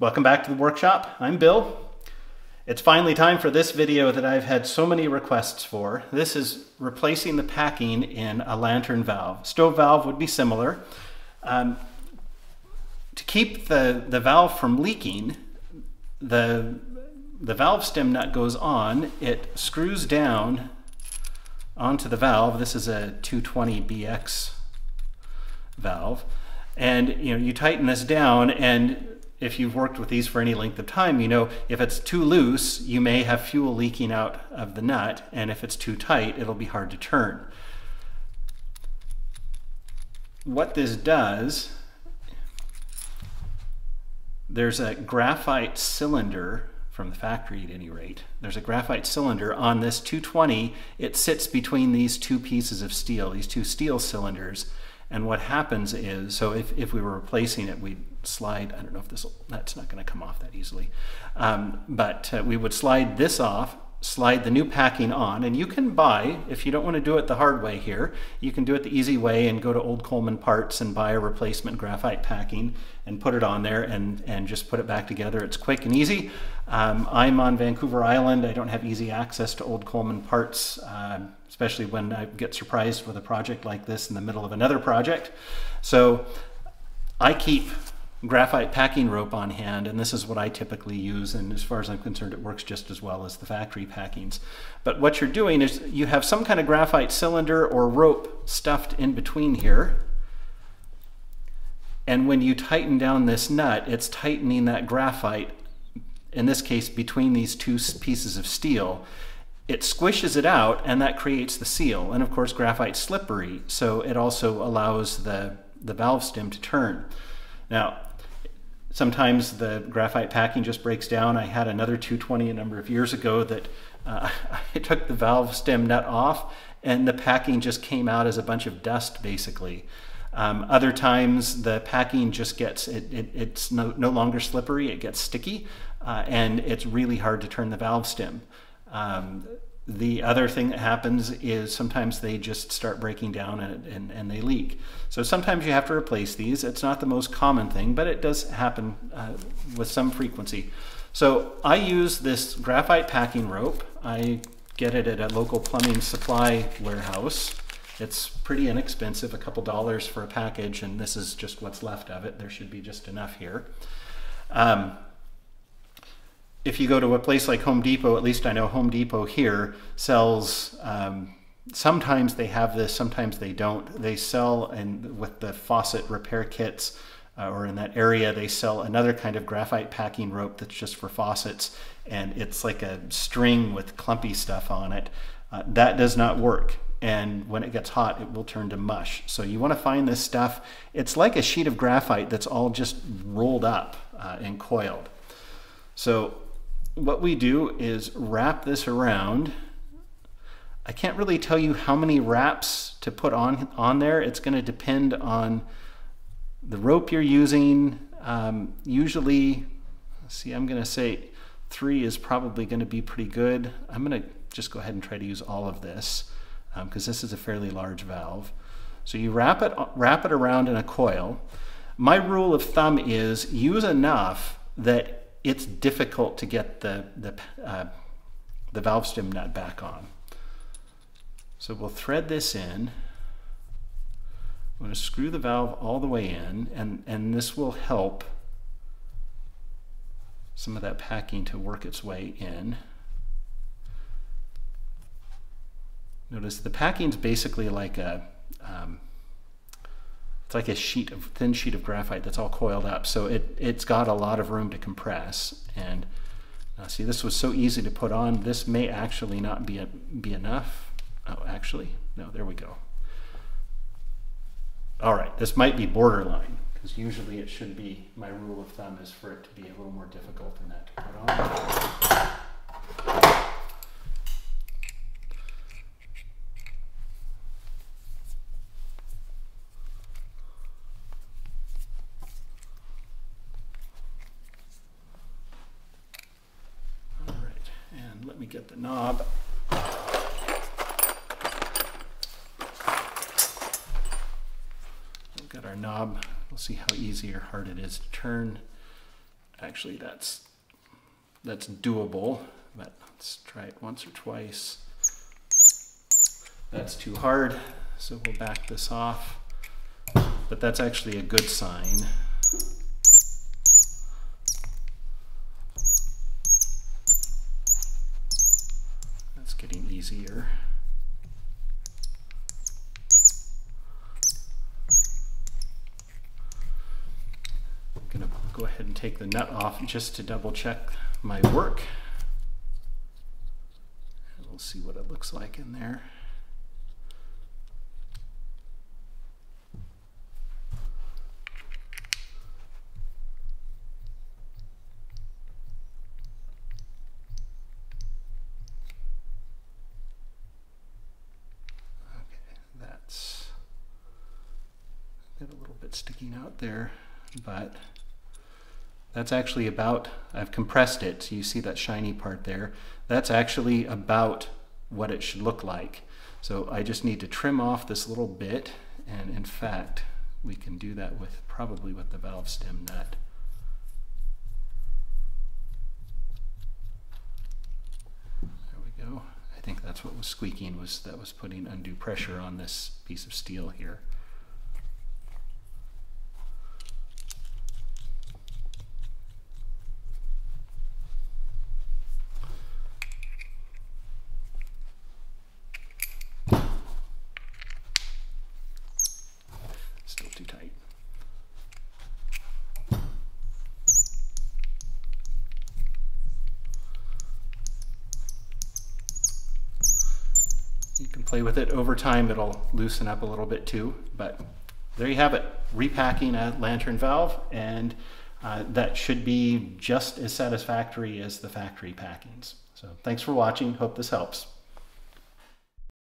Welcome back to the workshop. I'm Bill. It's finally time for this video that I've had so many requests for. This is replacing the packing in a lantern valve. Stove valve would be similar. Um, to keep the, the valve from leaking, the, the valve stem nut goes on, it screws down onto the valve. This is a 220BX valve. And you know, you tighten this down and if you've worked with these for any length of time, you know if it's too loose, you may have fuel leaking out of the nut, and if it's too tight, it'll be hard to turn. What this does, there's a graphite cylinder from the factory at any rate. There's a graphite cylinder on this 220. It sits between these two pieces of steel, these two steel cylinders. And what happens is, so if, if we were replacing it, we'd slide, I don't know if this, that's not gonna come off that easily, um, but uh, we would slide this off, slide the new packing on, and you can buy, if you don't wanna do it the hard way here, you can do it the easy way and go to Old Coleman Parts and buy a replacement graphite packing and put it on there and, and just put it back together. It's quick and easy. Um, I'm on Vancouver Island. I don't have easy access to Old Coleman Parts. Uh, especially when I get surprised with a project like this in the middle of another project. So I keep graphite packing rope on hand and this is what I typically use and as far as I'm concerned it works just as well as the factory packings. But what you're doing is you have some kind of graphite cylinder or rope stuffed in between here and when you tighten down this nut it's tightening that graphite in this case between these two pieces of steel it squishes it out and that creates the seal. And of course, graphite's slippery, so it also allows the, the valve stem to turn. Now, sometimes the graphite packing just breaks down. I had another 220 a number of years ago that uh, I took the valve stem nut off and the packing just came out as a bunch of dust basically. Um, other times the packing just gets, it, it, it's no, no longer slippery, it gets sticky, uh, and it's really hard to turn the valve stem. Um, the other thing that happens is sometimes they just start breaking down and, and, and, they leak. So sometimes you have to replace these. It's not the most common thing, but it does happen uh, with some frequency. So I use this graphite packing rope. I get it at a local plumbing supply warehouse. It's pretty inexpensive, a couple dollars for a package, and this is just what's left of it. There should be just enough here. Um, if you go to a place like Home Depot, at least I know Home Depot here sells. Um, sometimes they have this, sometimes they don't. They sell and with the faucet repair kits, uh, or in that area, they sell another kind of graphite packing rope that's just for faucets, and it's like a string with clumpy stuff on it. Uh, that does not work and when it gets hot it will turn to mush so you want to find this stuff it's like a sheet of graphite that's all just rolled up uh, and coiled so what we do is wrap this around. I can't really tell you how many wraps to put on, on there. It's going to depend on the rope you're using. Um, usually, see, I'm going to say three is probably going to be pretty good. I'm going to just go ahead and try to use all of this because um, this is a fairly large valve. So you wrap it, wrap it around in a coil. My rule of thumb is use enough that it's difficult to get the, the, uh, the valve stem nut back on. So we'll thread this in. I'm going to screw the valve all the way in, and, and this will help some of that packing to work its way in. Notice the packing is basically like a um, it's like a sheet of thin sheet of graphite that's all coiled up. So it, it's got a lot of room to compress. And uh, see, this was so easy to put on. This may actually not be, a, be enough. Oh, actually, no, there we go. All right, this might be borderline because usually it should be, my rule of thumb is for it to be a little more difficult than that to put on. Get the knob. We've got our knob. We'll see how easy or hard it is to turn. actually that's that's doable, but let's try it once or twice. That's too hard, so we'll back this off. But that's actually a good sign. That's getting easier. I'm gonna go ahead and take the nut off just to double check my work. And we'll see what it looks like in there. Okay, that's got a little bit sticking out there, but that's actually about, I've compressed it, so you see that shiny part there. That's actually about what it should look like. So I just need to trim off this little bit, and in fact, we can do that with probably with the valve stem nut. There we go. I think that's what was squeaking, was that was putting undue pressure on this piece of steel here. Still too tight. You can play with it over time, it'll loosen up a little bit too, but there you have it. Repacking a lantern valve, and uh, that should be just as satisfactory as the factory packings. So thanks for watching, hope this helps.